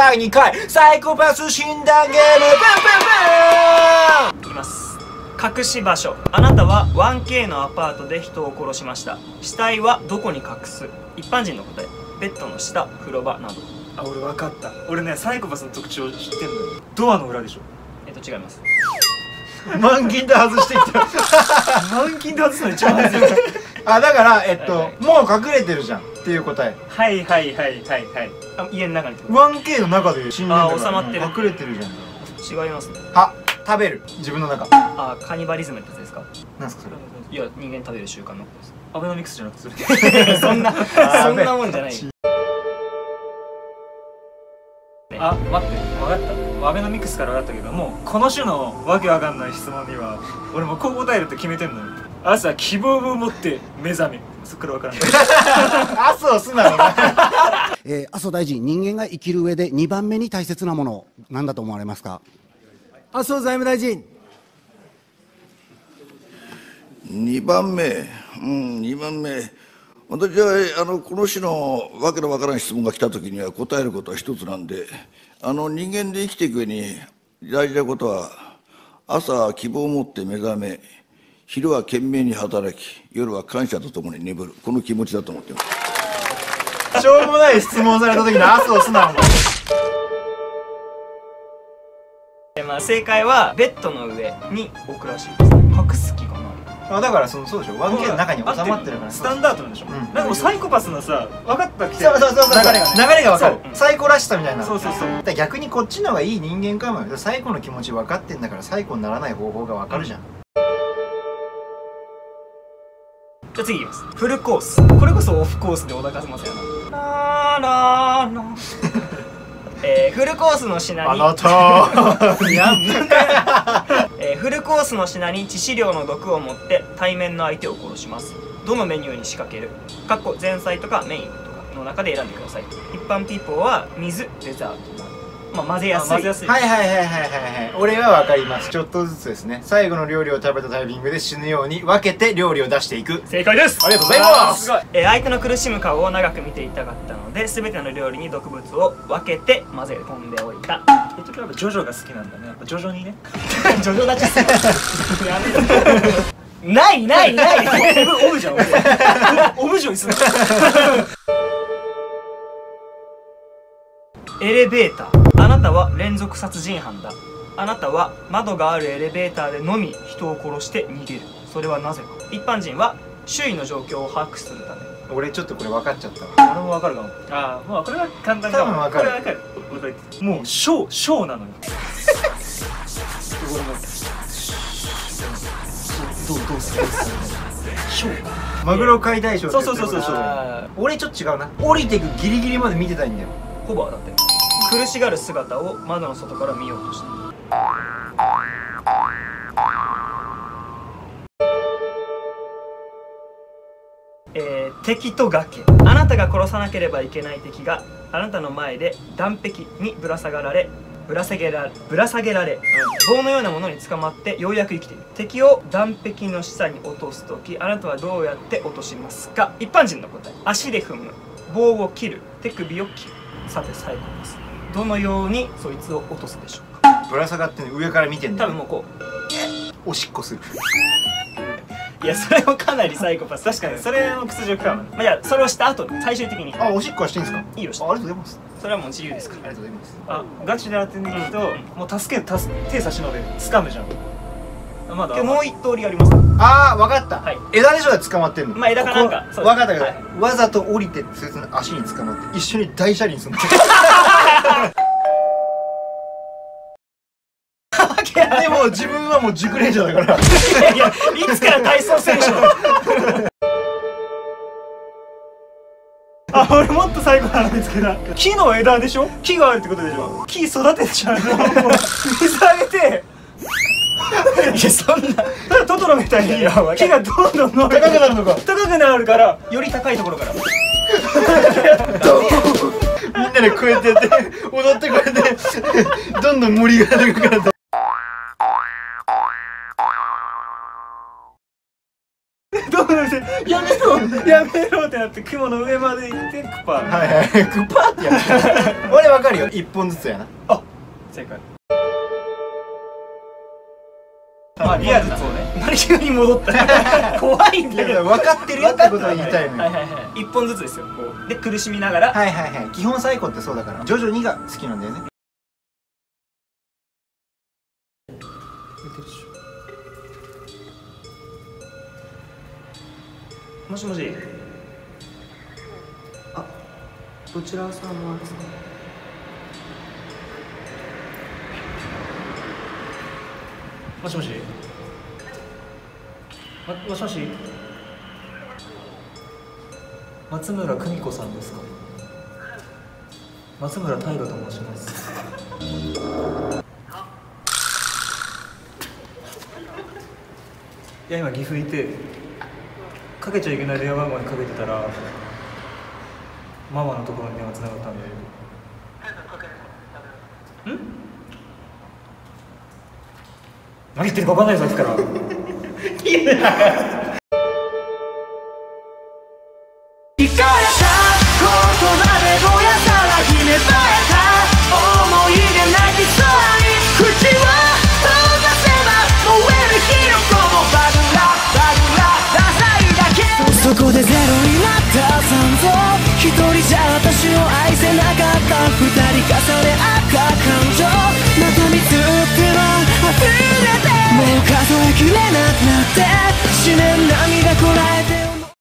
第2回サイコパス診断ゲームブンブンブン。いきます。隠し場所。あなたは 1K のアパートで人を殺しました。死体はどこに隠す？一般人の答え。ベッドの下風呂場など。あ俺分かった。俺ねサイコパスの特徴知ってんのよ。ドアの裏でしょ。えっと違います。満金で外してきた。満金で外すの一番外すよあだからえっと、はい。もう隠れてるじゃんっていう答え。はいはいはいはいはい。あ家の中にってこ 1K の中で死んでんだからあ収まってる。隠れてるじゃん。と違いますね。あ食べる。自分の中。あカニバリズムってやつですか？なんすかそれ？いや人間食べる習慣のことです。アベノミクスじゃなくてそれ。そんな ーそんなもんじゃない。あ待って。分かった。アベノミクスから分かったけどもこの種のわけわかんない質問には俺もこう答えるって決めてんのよ朝希望を持って目覚め。そっから分からないアスをすな えー、麻生大臣、人間が生きる上で2番目に大切なもの、何だと思われますか？麻生財務大臣。2番目、うん、2番目、私はあのこの種のわけのわからない質問が来たときには答えることは一つなんで、あの人間で生きていく上に大事なことは、朝希望を持って目覚め、昼は懸命に働き、夜は感謝とともに眠る、この気持ちだと思っています。しょうもない質問された時のアスをすな。おまあ正解はベッドの上に置くらしいです。隠す気がない。あだからそのそうでしょ。1K の中に収まってるから。スタンダードなんでしょ、ん。なんかもうサイコパスのさ分かったきてそうそうそうそう。流れがね。流れがわかる。サイコらしさみたいな。そうそうそう。逆にこっちの方がいい人間かも。よサイコの気持ち分かってんだからサイコにならない方法が分かるじゃん、じゃあ次いきます。フルコース。これこそオフコースでお腹すませやなラーラーラ。ー えー、フルコースの品に。あなた。えーフルコースの品に致死量の毒を持って対面の相手を殺します。どのメニューに仕掛ける？かっこ前菜とかメインとかの中で選んでください。一般ピーポーは水デザートまあ混ぜやすい。あ混ぜやすい。はいはいはいはいはいはい。俺は分かります。ちょっとずつですね。最後の料理を食べたタイミングで死ぬように分けて料理を出していく。正解です。ありがとうございます。すごい。えー相手の苦しむ顔を長く見ていたかったので全ての料理に毒物を分けて混ぜ込んでおいた。結局やっぱジョジョが好きなんだね。やっぱ徐々にね。ジョジョ立ちす やめろないないない。オブオブじゃんオブオブジョにすんのエレベーター。あなたは連続殺人犯だ。あなたは窓があるエレベーターでのみ人を殺して逃げる。それはなぜか。一般人は周囲の状況を把握するため。俺ちょっとこれ分かっちゃった。わ俺も分かるかも。ああもうこれは簡単かも多分分かる。これは分かる。もうショーショーなのよ。どうどうする？ショー。マグロ解体ショーそうそうそうそうそう。あ俺ちょっと違うな。降りてくギリギリまで見てたいんだよ。ーホバーだって苦しがる姿を窓の外から見ようとした。えー敵と崖。あなたが殺さなければいけない敵があなたの前で岸壁にぶら下がられぶら下げられぶら下げられ、棒のようなものに捕まってようやく生きている。敵を岸壁の下に落とす時あなたはどうやって落としますか？一般人の答え。足で踏む。棒を切る。手首を切る。さて最後です。どのようにそいつを落とすでしょうか？ぶら下がって上から見てんだよ多分もうこおしっこする。ういやそれもかなりサイコパス。確かに。それの屈辱かもまあ、じゃあそれをした後最終的に。あおしっこはしていいんですか？いいよあありがとうございます。それはもう自由ですかありがとうございます。あガチで当てに行くと、もう助ける助手差し伸べ掴むじゃん。あまだらもう一通りあります。ああ分かった、はい。枝でしょ捕まってんの。まあ枝かなんか。こそう分かったけど、はい。わざと降りてそいつの足に捕まって一緒に大車輪すんの。でも自分はもう熟練者だから。いやいつから体操選手あ俺もっと最後なの見つけた木の枝でしょ？木があるってことでしょ？木育ててちゃうの水あげていやそんなただトトロみたいに木がどんどん伸びて高くなるのか。高くなるからより高いところから。みんなでこうやってやって踊ってこうやってどんどん森が高くなってどんどんしてやめろやめろってなって雲の上まで行ってクパー。はいはい。グパーってやって 俺わかるよ。一本ずつやな。正解まあリアルな。そうね何急に戻った。怖いんだけど分かってるよってことを言いたいのよ。はいはいはい。一本ずつですよこう。で苦しみながら。はいはいはい。基本サイコってそうだから。徐々にが好きなんだよね。もしもし。あどちら様ですか？もしもし。ももしもし。松村久美子さんですか？松村大河と申します。いや今岐阜いてかけちゃいけない電話番号にかけてたらママのところに電話つながったんで。何言ってるか分かんないぞさっきから。